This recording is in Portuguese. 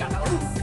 Cada um